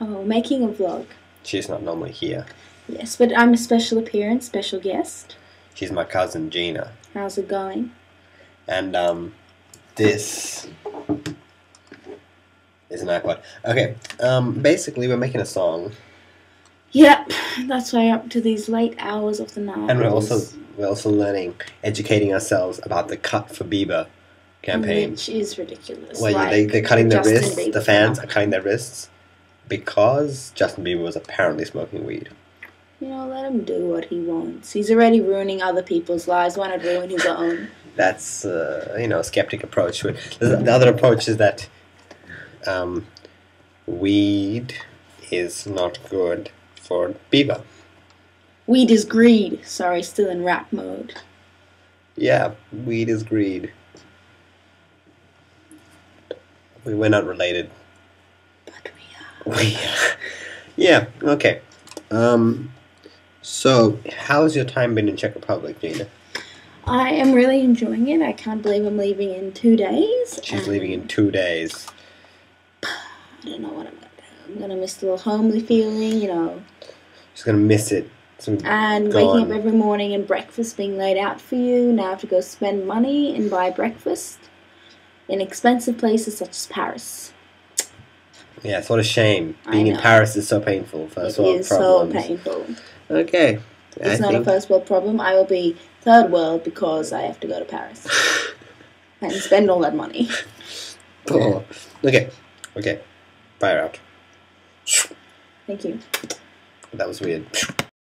Oh, making a vlog. She's not normally here. Yes, but I'm a special appearance, special guest. She's my cousin Gina. How's it going? And um, this is an iPod. Okay, um, basically we're making a song, Yep, that's why up to these late hours of the night. and we're also we're also learning, educating ourselves about the Cut for Bieber campaign. Which is ridiculous. Where like they they're cutting their Justin wrists. Bieber. The fans are cutting their wrists because Justin Bieber was apparently smoking weed. You know, let him do what he wants. He's already ruining other people's lives. Why not ruin his own? That's uh, you know a skeptic approach. The, the other approach is that um, weed is not good for Bieber. Weed is greed. Sorry, still in rap mode. Yeah, weed is greed. We're not related. We yeah, okay. Um, so, how's your time been in Czech Republic, Gina? I am really enjoying it. I can't believe I'm leaving in two days. She's and leaving in two days. I don't know what I'm gonna do. I'm gonna miss the little homely feeling, you know, She's gonna miss it. Some and gone. waking up every morning and breakfast being laid out for you. Now I have to go spend money and buy breakfast in expensive places such as Paris. Yeah, it's what a shame. Being in. Paris is so painful. First It world is problems. so painful. Okay. It's I not think a first world problem. I will be third world because I have to go to Paris and spend all that money. Oh. Okay. Okay. Fire out. Thank you. That was weird.